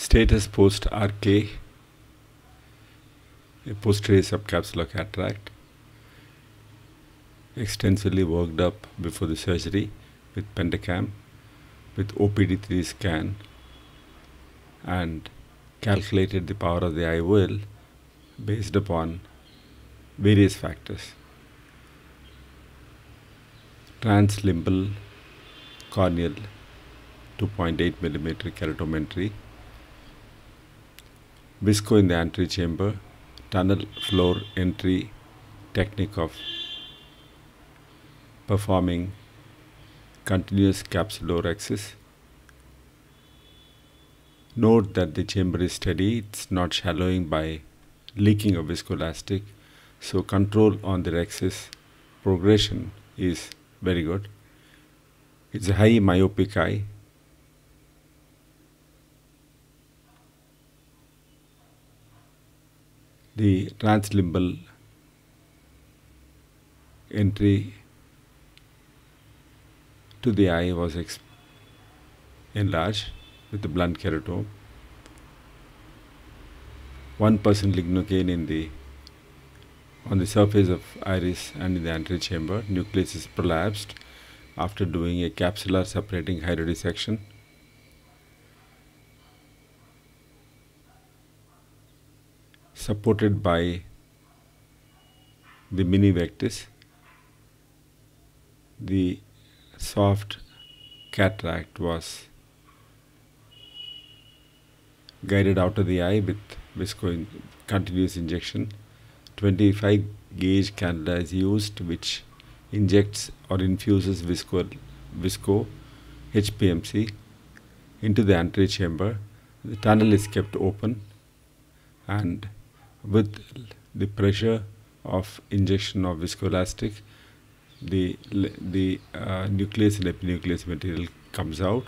Status post RK, a posterior subcapsular cataract, extensively worked up before the surgery with pentacam, with OPD3 scan, and calculated the power of the IOL based upon various factors. Translimbal corneal 2.8 millimeter keratometry, visco in the anterior chamber, tunnel floor entry technique of performing continuous capsulorhexis. Note that the chamber is steady, it's not shallowing by leaking of viscoelastic, so control on the rhexis progression is very good. It's a high myopic eye. The translimbal entry to the eye was enlarged with the blunt keratome. 1% lignocaine in the on the surface of iris and in the anterior chamber. Nucleus is prolapsed after doing a capsular separating hydrodissection. Supported by the mini vectis, the soft cataract was guided out of the eye with visco in continuous injection. 25 gauge cannula is used which injects or infuses visco, visco HPMC into the anterior chamber. The tunnel is kept open and with the pressure of injection of viscoelastic the the uh, nucleus and epinucleus material comes out.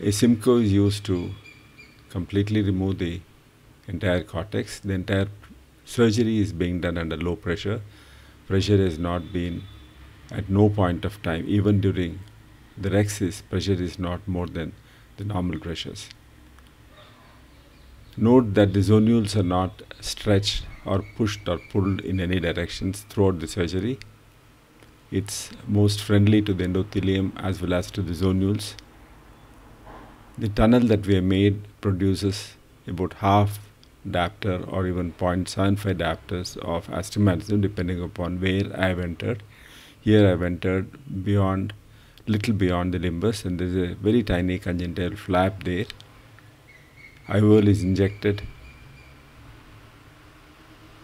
A Simcoe is used to completely remove the entire cortex. The entire surgery is being done under low pressure. Pressure has not been at no point of time, even during the rhexis, pressure is not more than the normal pressures. Note that the zonules are not stretched or pushed or pulled in any directions throughout the surgery. It's most friendly to the endothelium as well as to the zonules. The tunnel that we have made produces about half diopter or even 0.75 diopters of astigmatism depending upon where I have entered. Here I have entered beyond, little beyond the limbus and there is a very tiny conjunctival flap there. IOL is injected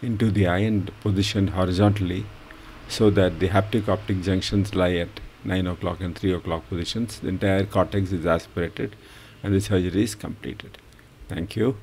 into the eye and positioned horizontally so that the haptic optic junctions lie at 9 o'clock and 3 o'clock positions. The entire cortex is aspirated and the surgery is completed. Thank you.